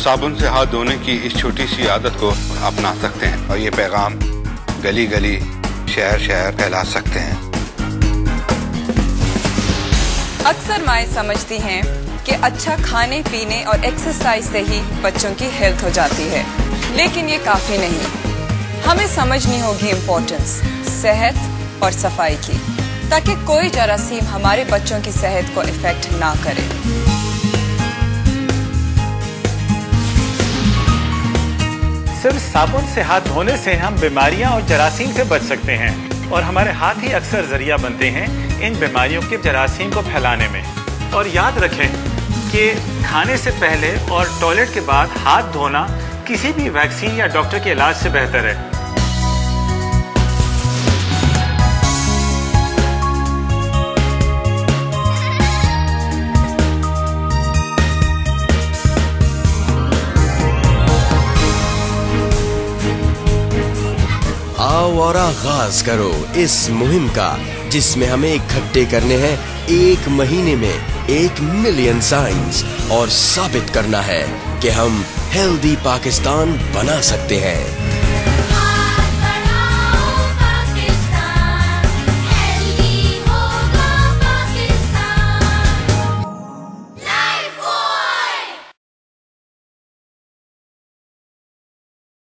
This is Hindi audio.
साबुन से हाथ धोने की इस छोटी सी आदत को अपना सकते हैं और ये पैगाम गली गली शहर शहर फैला सकते हैं। अक्सर माए समझती हैं कि अच्छा खाने, पीने और एक्सरसाइज से ही बच्चों की हेल्थ हो जाती है, लेकिन ये काफ़ी नहीं। हमें समझनी होगी इम्पोर्टेंस सेहत और सफ़ाई की, ताकि कोई जरासीम हमारे बच्चों की सेहत को इफ़ेक्ट ना करे। सिर्फ़ साबुन से हाथ धोने से हम बीमारियाँ और जरासीम से बच सकते हैं। और हमारे हाथ ही अक्सर ज़रिया बनते हैं इन बीमारियों के जरासीम को फैलाने में। और याद रखें कि खाने से पहले और टॉयलेट के बाद हाथ धोना किसी भी वैक्सीन या डॉक्टर के इलाज से बेहतर है। आओ और आगाज़ करो इस मुहिम का, जिसमें हमें इकट्ठे करने हैं एक महीने में एक मिलियन साइंस और साबित करना है कि हम हेल्दी पाकिस्तान बना सकते हैं।